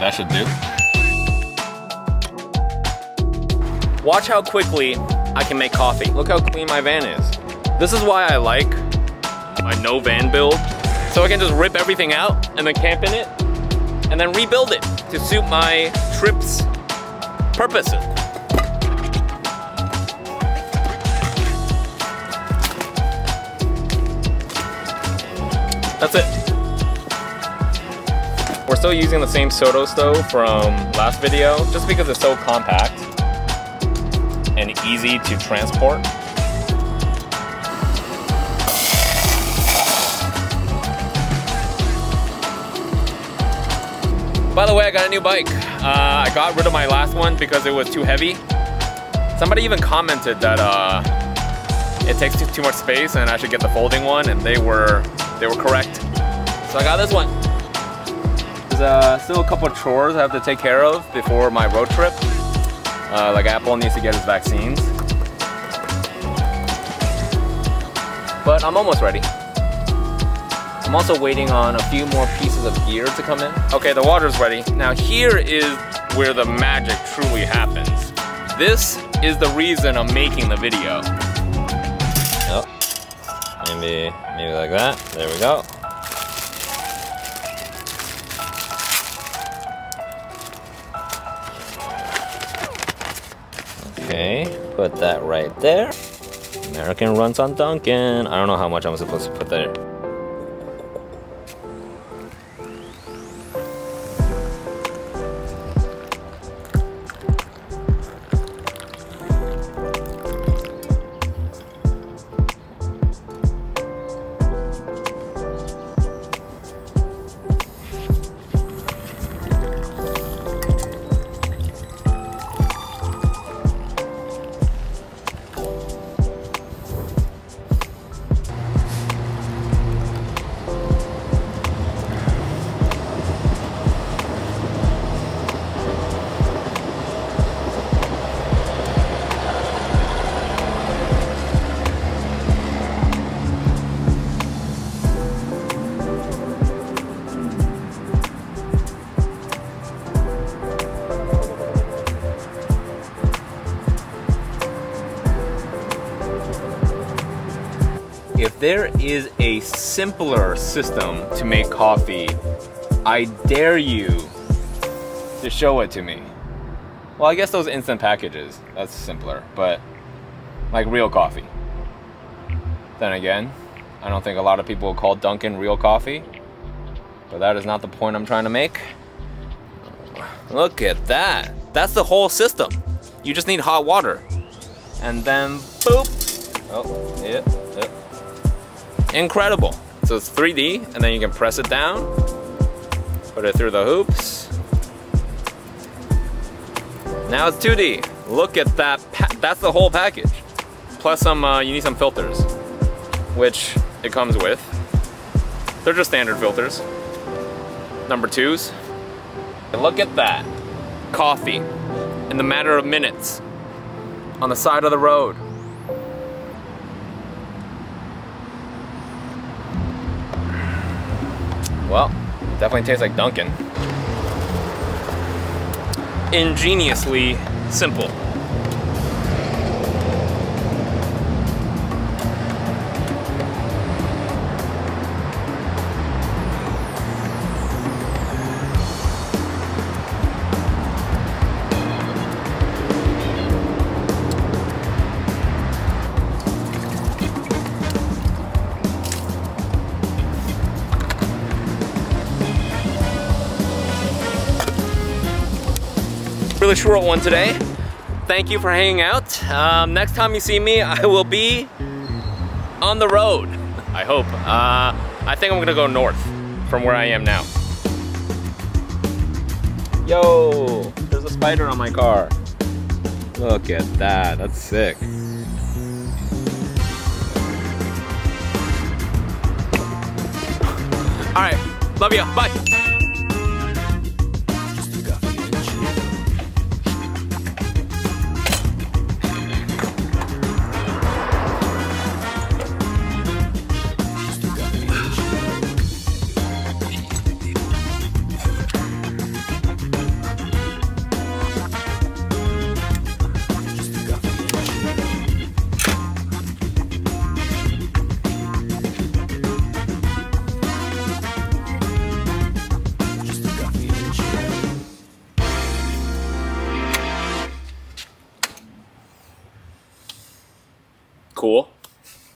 that should do. Watch how quickly I can make coffee. Look how clean my van is. This is why I like my no van build. So I can just rip everything out and then camp in it and then rebuild it to suit my trip's purposes. That's it. We're still using the same Soto stove from last video just because it's so compact and easy to transport. By the way, I got a new bike. Uh, I got rid of my last one because it was too heavy. Somebody even commented that uh, it takes too, too much space and I should get the folding one, and they were they were correct. So I got this one. Uh, still a couple of chores I have to take care of before my road trip. Uh, like Apple needs to get his vaccines. But I'm almost ready. I'm also waiting on a few more pieces of gear to come in. Okay, the water's ready. Now here is where the magic truly happens. This is the reason I'm making the video. Oh, maybe, maybe like that. There we go. Okay, put that right there. American runs on Dunkin'. I don't know how much I'm supposed to put there. If there is a simpler system to make coffee, I dare you to show it to me. Well, I guess those instant packages, that's simpler, but like real coffee. Then again, I don't think a lot of people call Dunkin' real coffee, but that is not the point I'm trying to make. Look at that. That's the whole system. You just need hot water. And then boop. Oh, yeah, yeah. Incredible. So it's 3D, and then you can press it down, put it through the hoops. Now it's 2D. Look at that, that's the whole package. Plus some, uh, you need some filters, which it comes with. They're just standard filters. Number twos. And look at that. Coffee in the matter of minutes on the side of the road. Well, definitely tastes like Dunkin'. Ingeniously simple. Really short one today. Thank you for hanging out. Um, next time you see me, I will be on the road, I hope. Uh, I think I'm gonna go north from where I am now. Yo, there's a spider on my car. Look at that, that's sick. All right, love you, bye. Cool.